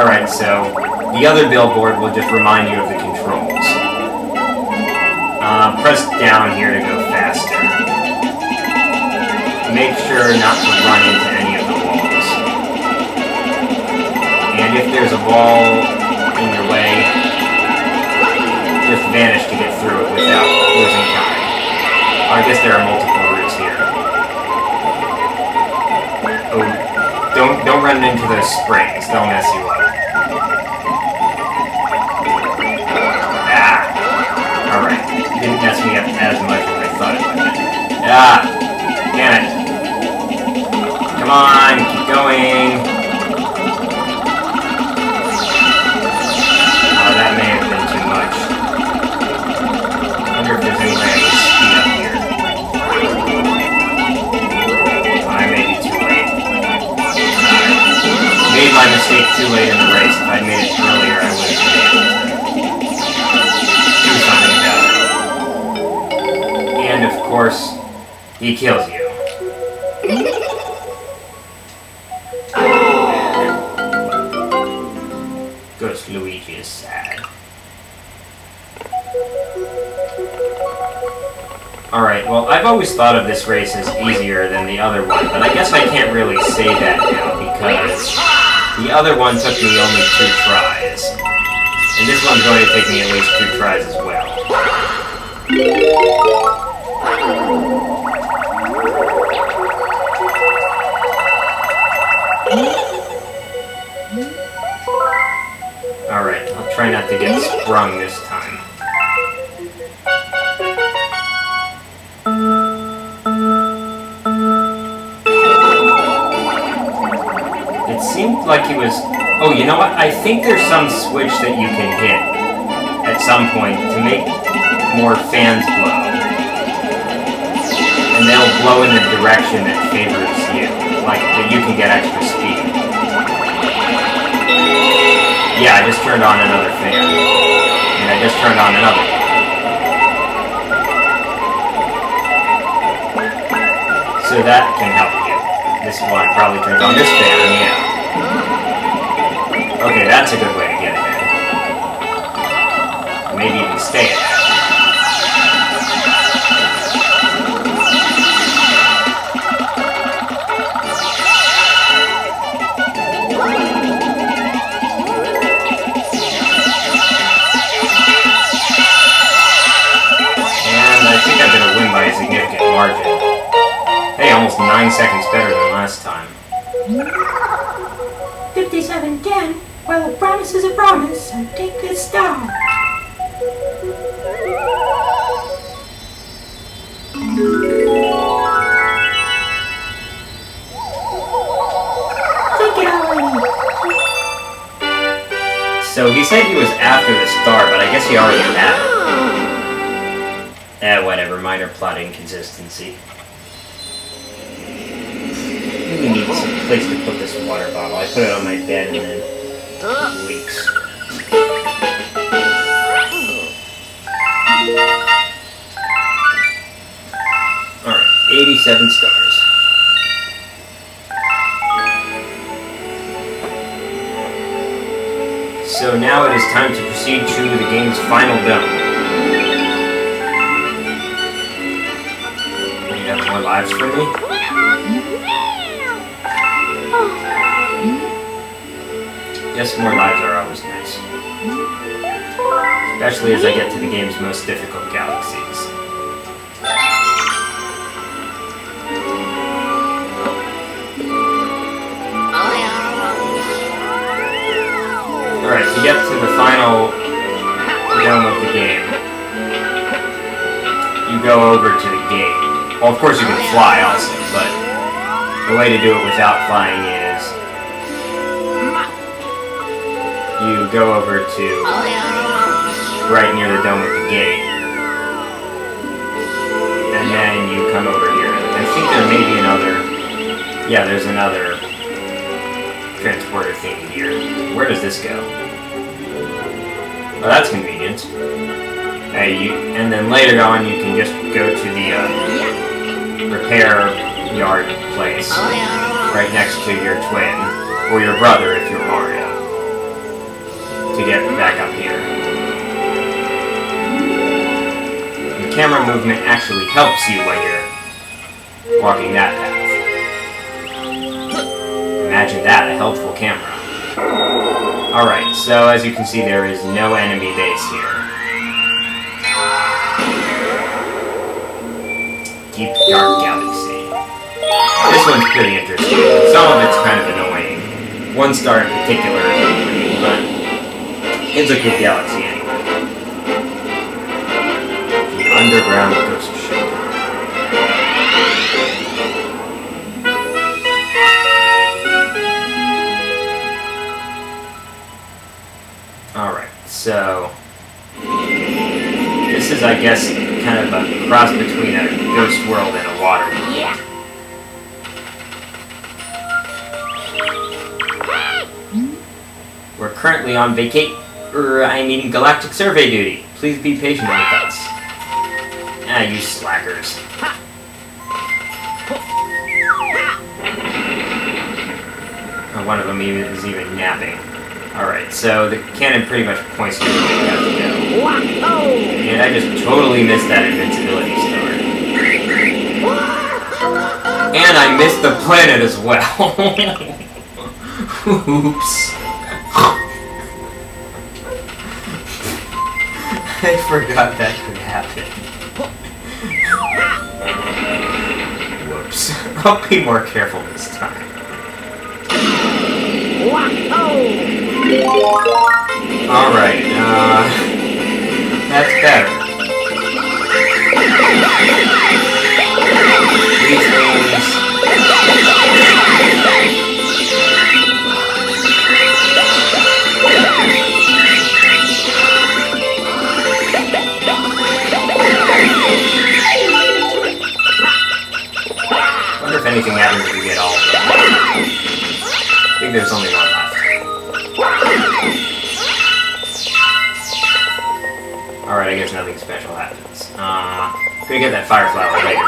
Alright, so the other billboard will just remind you of the controls. Uh, press down here to go faster. Make sure not to run into any of the walls. And if there's a wall in your way, just vanish to get through it without losing time. I guess there are multiple routes here. Oh, don't don't run into those springs. They'll mess you up. Didn't mess me up as much as I thought it would. Ah. Damn it. Come on, keep going. Oh, that may have been too much. I wonder if there's any way I can speed up here. I may be too late. Made my mistake too late course, he kills you. Ghost Luigi is sad. Alright, well, I've always thought of this race as easier than the other one, but I guess I can't really say that now because the other one took me only two tries. And this one's going to take me at least two tries as well. It seemed like he was... Oh, you know what? I think there's some switch that you can hit at some point to make more fans blow. And they'll blow in the direction that favors you. Like, that you can get extra speed. Yeah, I just turned on another fan. And I just turned on another. So that can help This one probably turns on this fan, yeah. Okay, that's a good way to get ahead. Maybe even stay ahead. Well, a promise is a promise, so take this star. Take it already. So he said he was after the star, but I guess he already had it. Eh, whatever, minor plot inconsistency. Maybe need some place to put this water bottle. I put it on my bed and then. Alright, 87 stars. So now it is time to proceed to the game's final dome. You have more lives for me? Yes, more lives are always nice. Especially as I get to the game's most difficult galaxies. Alright, to get to the final dome of the game, you go over to the gate. Well, of course you can fly also, but the way to do it without flying is you go over to right near the dome of the gate, and then you come over here. I think there may be another. Yeah, there's another transporter thing here. Where does this go? Oh, that's convenient. Hey, you, and then later on, you can just go to the uh, repair yard place right next to your twin or your brother if you're. To get back up here. The camera movement actually helps you when you're walking that path. Imagine that, a helpful camera. Alright, so as you can see there is no enemy base here. Deep Dark Galaxy. This one's pretty interesting. Some of it's kind of annoying. One star in particular is but it's a good galaxy anyway. The Underground Ghost Ship. Alright, so... This is, I guess, kind of a cross between a ghost world and a water world. Yeah. We're currently on vacate, er, I mean galactic survey duty. Please be patient with us. Ah, you slackers. Oh, one of them even, is even napping. Alright, so the cannon pretty much points to where you have to go. And I just totally missed that invincibility star. And I missed the planet as well. Oops. I forgot that could happen. Whoops. I'll be more careful this time. Alright, uh... That's better. Anything if you get all of them. I think there's only one left. Alright, I guess nothing special happens. Uh, gonna get that fire flower later.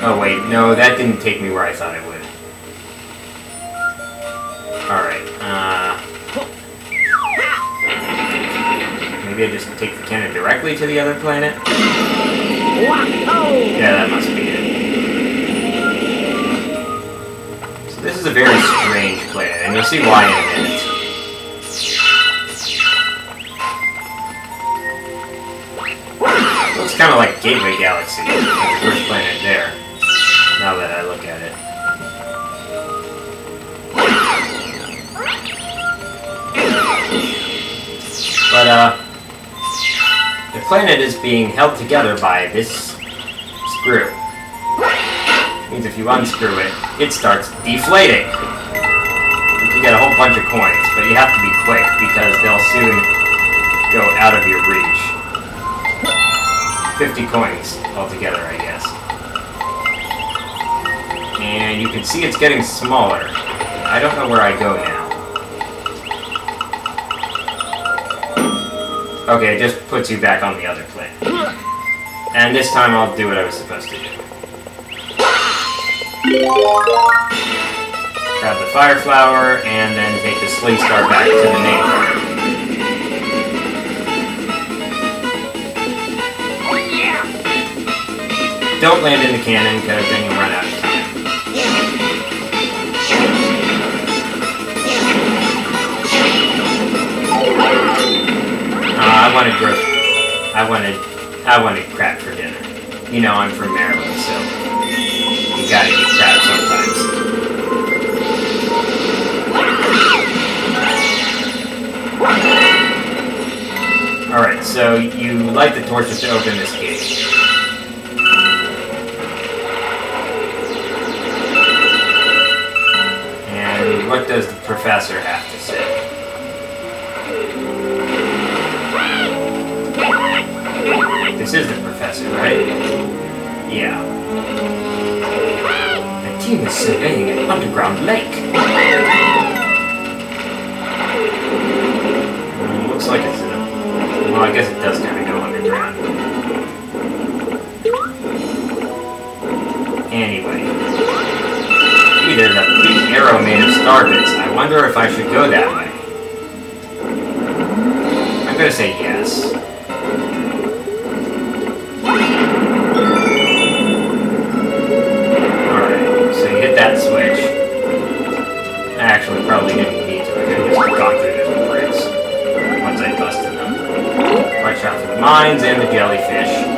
Oh wait, no, that didn't take me where I thought it would. Alright, uh... Maybe I just take the cannon directly to the other planet? Yeah, that must be is a very strange planet, and you'll see why in a minute. Looks kind of like Gateway Galaxy, like the first planet there, now that I look at it. But, uh, the planet is being held together by this screw. Means if you unscrew it, it starts deflating. You can get a whole bunch of coins, but you have to be quick because they'll soon go out of your reach. 50 coins altogether, I guess. And you can see it's getting smaller. I don't know where I go now. Okay, it just puts you back on the other plane. And this time I'll do what I was supposed to do. Grab the fire flower, and then take the sling star back to the main. Don't land in the cannon, because then you'll run out of time. Uh, I wanted growth. I wanted, I wanted crab for dinner. You know, I'm from Maryland, so light the torches to open this gate. And what does the professor have to say? This is the professor, right? Yeah. The team is surveying an underground lake. Looks like it's in a... Well, I guess it does kind of Anyway. Gee, there's a big arrow made of star bits. I wonder if I should go that way. I'm gonna say yes. Alright, so you hit that switch. I actually probably didn't need to. I could have just gone through with bricks. Once I busted them. Watch out for the mines and the jellyfish.